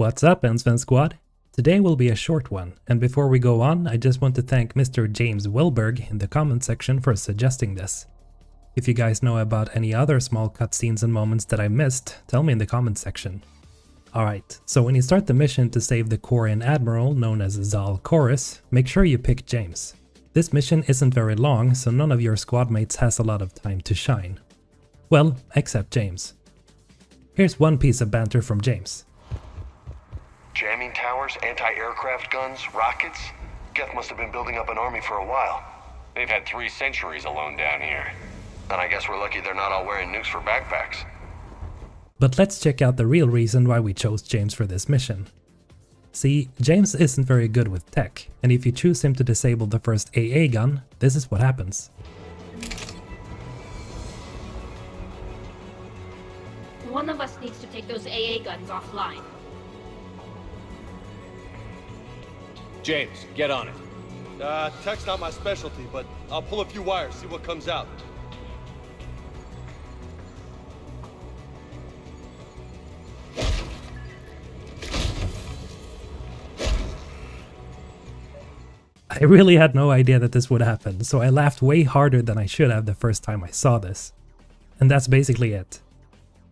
What's up, Ensven Squad? Today will be a short one, and before we go on, I just want to thank Mr. James Wilberg in the comment section for suggesting this. If you guys know about any other small cutscenes and moments that I missed, tell me in the comment section. Alright, so when you start the mission to save the Quarian Admiral known as Zaal'Koris, make sure you pick James. This mission isn't very long, so none of your squad mates has a lot of time to shine. Well, except James. Here's one piece of banter from James. Jamming towers, anti-aircraft guns, rockets? Geth must have been building up an army for a while. They've had three centuries alone down here. And I guess we're lucky they're not all wearing nukes for backpacks. But let's check out the real reason why we chose James for this mission. See, James isn't very good with tech, and if you choose him to disable the first AA gun, this is what happens. One of us needs to take those AA guns offline. James, get on it. Uh, tech's not my specialty, but I'll pull a few wires, see what comes out. I really had no idea that this would happen, so I laughed way harder than I should have the first time I saw this. And that's basically it.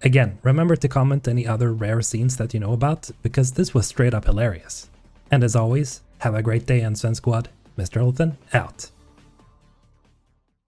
Again, remember to comment any other rare scenes that you know about, because this was straight up hilarious. And as always, have a great day, Ensven Squad. Mr. Hulthen, out.